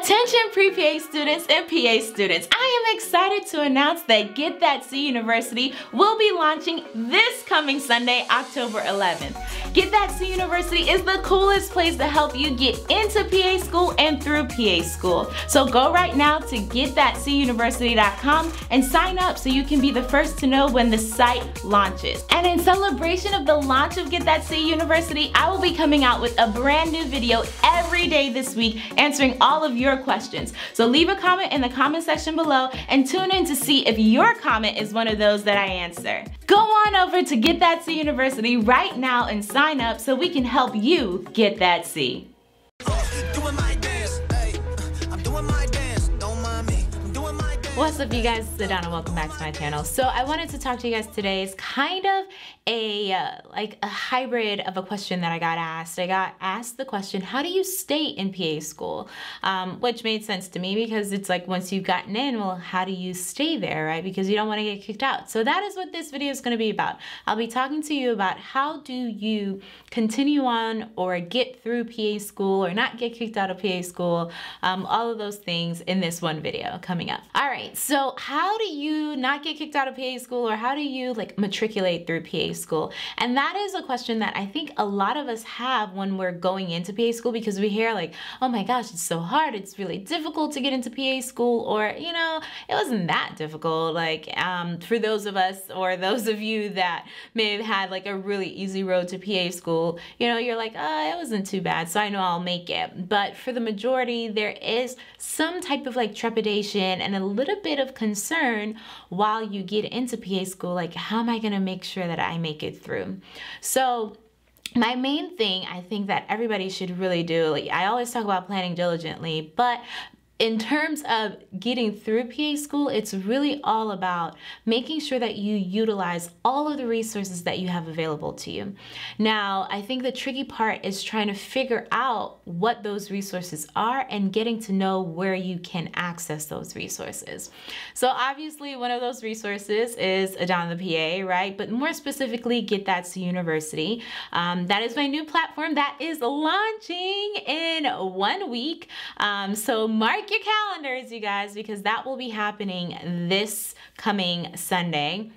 Attention pre-PA students and PA students, I am excited to announce that Get That C University will be launching this coming Sunday, October 11th. Get That C University is the coolest place to help you get into PA school and through PA school. So go right now to getthatcuniversity.com and sign up so you can be the first to know when the site launches. And in celebration of the launch of Get That C University, I will be coming out with a brand new video every day this week answering all of your questions. So leave a comment in the comment section below and tune in to see if your comment is one of those that I answer. Go on over to Get That C University right now and sign up so we can help you get that C. What's up you guys, sit down and welcome back to my channel. So I wanted to talk to you guys today. It's kind of a uh, like a hybrid of a question that I got asked. I got asked the question, how do you stay in PA school? Um, which made sense to me because it's like once you've gotten in, well, how do you stay there, right? Because you don't want to get kicked out. So that is what this video is going to be about. I'll be talking to you about how do you continue on or get through PA school or not get kicked out of PA school, um, all of those things in this one video coming up. All right right, so how do you not get kicked out of PA school or how do you like matriculate through PA school? And that is a question that I think a lot of us have when we're going into PA school because we hear like, oh my gosh, it's so hard, it's really difficult to get into PA school or, you know, it wasn't that difficult. Like um, for those of us or those of you that may have had like a really easy road to PA school, you know, you're like, oh, it wasn't too bad, so I know I'll make it. But for the majority, there is some type of like trepidation and a little little bit of concern while you get into PA school, like how am I gonna make sure that I make it through? So my main thing I think that everybody should really do, like I always talk about planning diligently, but in terms of getting through PA school, it's really all about making sure that you utilize all of the resources that you have available to you. Now, I think the tricky part is trying to figure out what those resources are and getting to know where you can access those resources. So obviously, one of those resources is Adanna the PA, right? But more specifically, Get That C University. Um, that is my new platform that is launching in one week. Um, so mark mark your calendars, you guys, because that will be happening this coming Sunday.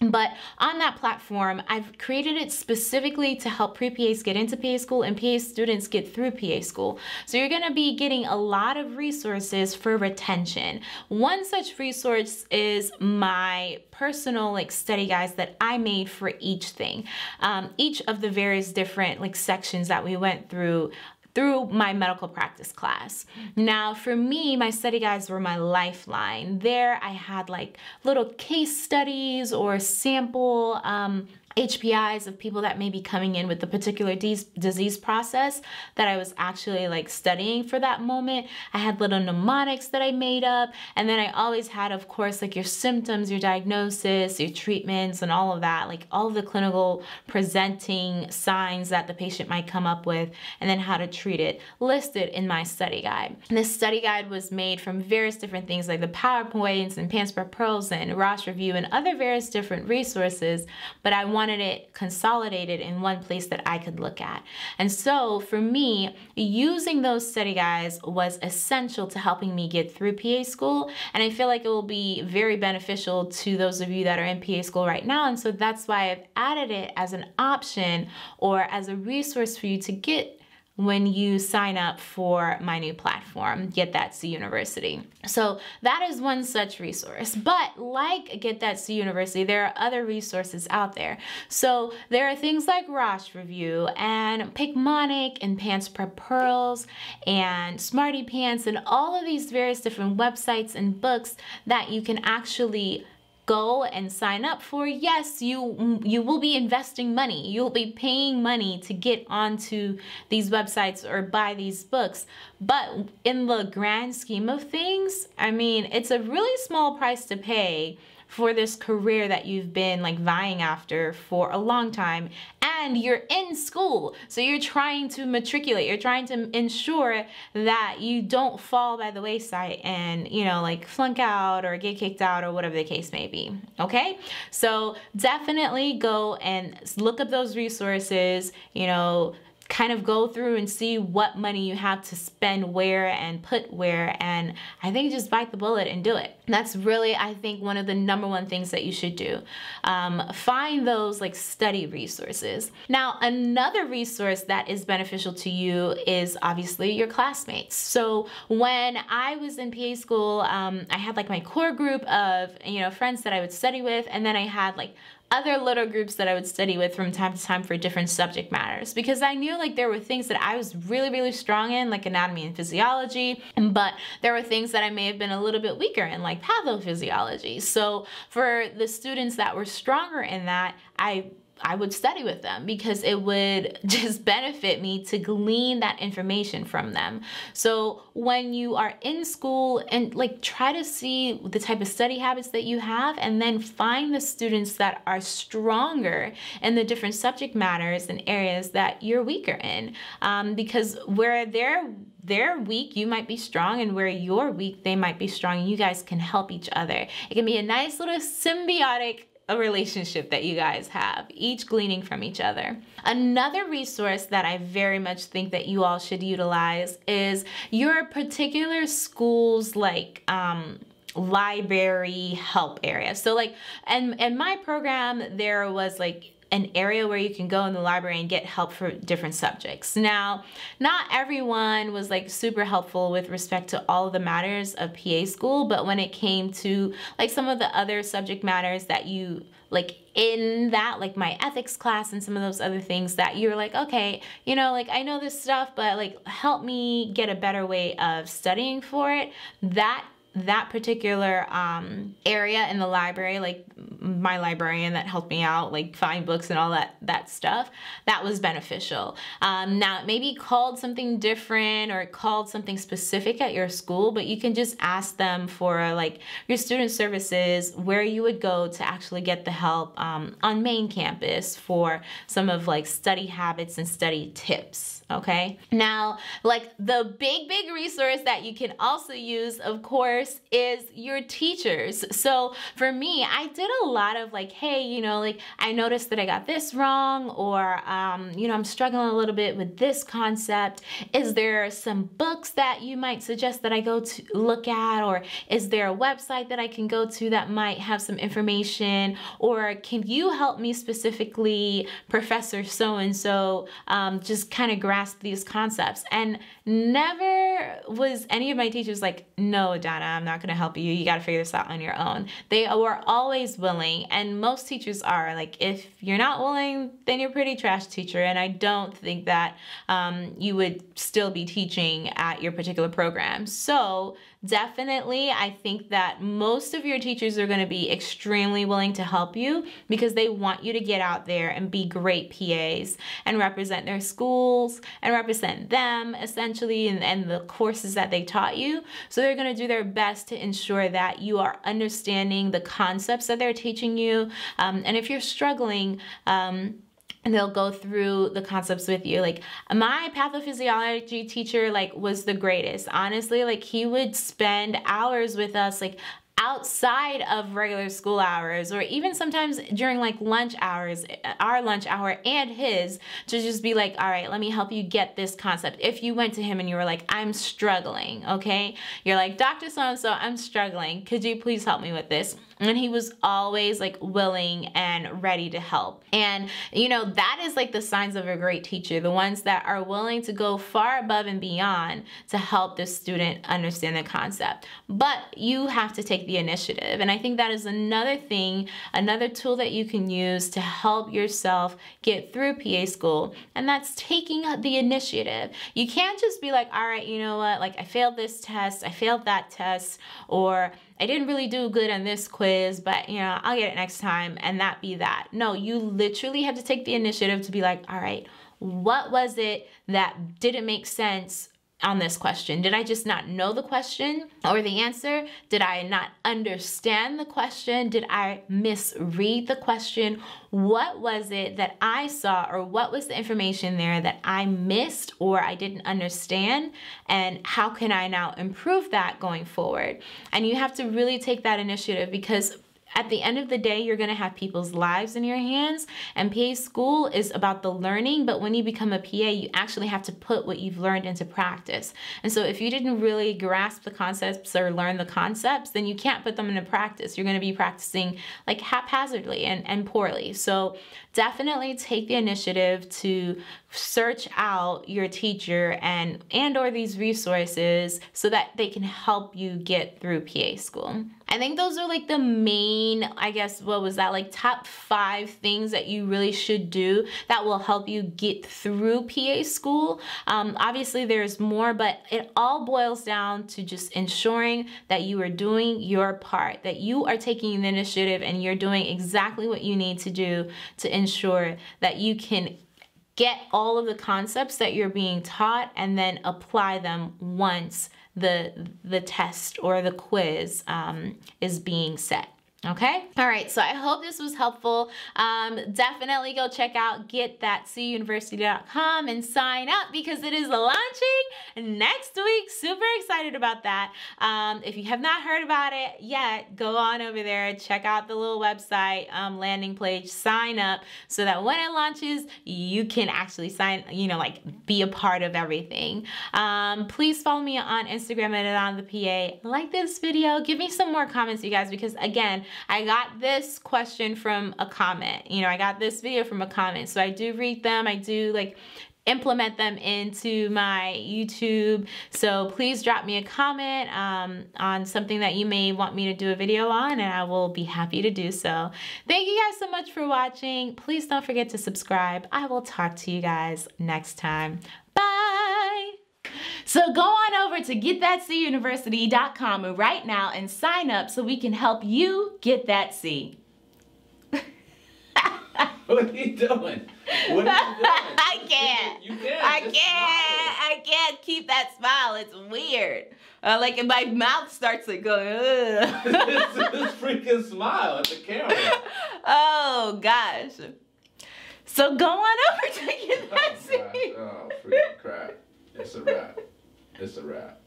But on that platform, I've created it specifically to help pre-PAs get into PA school and PA students get through PA school. So you're gonna be getting a lot of resources for retention. One such resource is my personal like study guides that I made for each thing. Um, each of the various different like sections that we went through through my medical practice class. Now, for me, my study guides were my lifeline. There, I had like little case studies or sample um, HPIs of people that may be coming in with the particular disease process that I was actually like studying for that moment. I had little mnemonics that I made up. And then I always had, of course, like your symptoms, your diagnosis, your treatments, and all of that, like all the clinical presenting signs that the patient might come up with, and then how to treat it listed in my study guide. And this study guide was made from various different things like the PowerPoints and Prep Pearls and Rosh Review and other various different resources, but I wanted wanted it consolidated in one place that I could look at. And so for me, using those study guides was essential to helping me get through PA school. And I feel like it will be very beneficial to those of you that are in PA school right now. And so that's why I've added it as an option or as a resource for you to get when you sign up for my new platform, Get That C University. So that is one such resource. But like Get That C University, there are other resources out there. So there are things like Rosh Review and Picmonic and PANCE Prep Pearls and Smarty PANCE and all of these various different websites and books that you can actually go and sign up for, yes, you mm, you will be investing money. You'll be paying money to get onto these websites or buy these books. But in the grand scheme of things, I mean, it's a really small price to pay for this career that you've been like vying after for a long time and you're in school. So you're trying to matriculate. You're trying to ensure that you don't fall by the wayside and you know like flunk out or get kicked out or whatever the case may be okay? So definitely go and look up those resources you know kind of go through and see what money you have to spend where and put where. And I think just bite the bullet and do it. That's really, I think, one of the number one things that you should do. Um, find those like study resources. Now, another resource that is beneficial to you is obviously your classmates. So when I was in PA school, um, I had like my core group of, you know, friends that I would study with, and then I had like other little groups that I would study with from time to time for different subject matters because I knew like there were things that I was really, really strong in, like anatomy and physiology, but there were things that I may have been a little bit weaker in, like pathophysiology. So for the students that were stronger in that, I I would study with them because it would just benefit me to glean that information from them. So when you are in school and like try to see the type of study habits that you have and then find the students that are stronger in the different subject matters and areas that you're weaker in. Um, because where they're they're weak, you might be strong, and where you're weak, they might be strong. You guys can help each other. It can be a nice little symbiotic a relationship that you guys have, each gleaning from each other. Another resource that I very much think that you all should utilize is your particular school's like um, library help area. So like, and in my program, there was like an area where you can go in the library and get help for different subjects. Now, not everyone was like super helpful with respect to all of the matters of PA school, but when it came to like some of the other subject matters that you like in that like my ethics class and some of those other things that you're like okay you know like i know this stuff but like help me get a better way of studying for it that that particular um, area in the library, like my librarian that helped me out, like find books and all that that stuff, that was beneficial. Um, now it may be called something different or called something specific at your school, but you can just ask them for like your student services where you would go to actually get the help um, on main campus for some of like study habits and study tips okay? Now, like the big, big resource that you can also use, of course, is your teachers. So for me, I did a lot of like, hey, you know, like I noticed that I got this wrong, or, um, you know, I'm struggling a little bit with this concept. Is there some books that you might suggest that I go to look at, or is there a website that I can go to that might have some information, or can you help me specifically, Professor so and so, just kind of grasp these concepts. And never was any of my teachers like, no, Donna, I'm not going to help you. You got to figure this out on your own. They were always willing, and most teachers are. Like, if you're not willing, then you're pretty trash teacher. And I don't think that um, you would still be teaching at your particular program. So, definitely I think that most of your teachers are going to be extremely willing to help you because they want you to get out there and be great PAs and represent their schools and represent them essentially and, and the courses that they taught you. So they're going to do their best to ensure that you are understanding the concepts that they're teaching you. Um, and if you're struggling, um, and they'll go through the concepts with you. Like my pathophysiology teacher like was the greatest. Honestly like he would spend hours with us like outside of regular school hours or even sometimes during like lunch hours uh, our lunch hour and his to just be like all right let me help you get this concept. If you went to him and you were like i'm struggling okay? You're like dr so and so i'm struggling. Could you please help me with this and he was always like willing and ready to help. And you know that is like the signs of a great teacher the ones that are willing to go far above and beyond to help the student understand the concept. But you have to take the initiative. And i think that is another thing another tool that you can use to help yourself get through pa school and that's taking the initiative. You can't just be like all right you know what? Like i failed this test i failed that test or I didn't really do good on this quiz, but you know, I'll get it next time and that be that. No, you literally have to take the initiative to be like, all right, what was it that didn't make sense on this question? Did I just not know the question or the answer? Did I not understand the question? Did I misread the question? What was it that I saw or what was the information there that I missed or I didn't understand? And how can I now improve that going forward? And you have to really take that initiative because at the end of the day, you're going to have people's lives in your hands. And PA school is about the learning, but when you become a PA, you actually have to put what you've learned into practice. And so if you didn't really grasp the concepts or learn the concepts, then you can't put them into practice. You're going to be practicing like haphazardly and, and poorly. So definitely take the initiative to search out your teacher and and or these resources so that they can help you get through PA school. I think those are like the main, I guess, what was that, like top five things that you really should do that will help you get through PA school. Um, obviously, there's more, but it all boils down to just ensuring that you are doing your part, that you are taking the initiative and you're doing exactly what you need to do to ensure that you can get all of the concepts that you're being taught and then apply them once the the test or the quiz um, is being set. Okay. All right. So I hope this was helpful. Um, definitely go check out getthatcuniversity.com and sign up because it is launching next week. Super excited about that. Um, if you have not heard about it yet, go on over there, check out the little website um, landing page, sign up so that when it launches, you can actually sign, you know, like be a part of everything. Um, please follow me Adanna Instagram at on the PA. Like this video, give me some more comments, you guys, because again, I got this question from a comment. You know, I got this video from a comment. So I do read them. I do like implement them into my YouTube. So please drop me a comment um, on something that you may want me to do a video on and I will be happy to do so. Thank you guys so much for watching. Please don't forget to subscribe. I will talk to you guys next time. So go on over to getthatcuniversity.com right now and sign up so we can help you get that C. what are you doing? What are you doing? I can't. You can't. I Just can't. smile. I can't keep that smile. It's weird. Uh, like and my mouth starts to go. Ugh. Just freaking smile at the camera. oh gosh. So go on over to get Oh, that. C. oh freaking crap. It's a wrap. It's a wrap.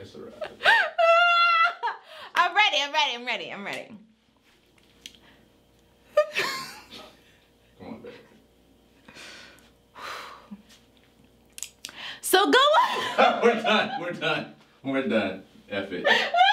It's a wrap. I'm ready. I'm ready. I'm ready. I'm ready. Come on, baby. So go on. We're done. We're done. We're done. F it.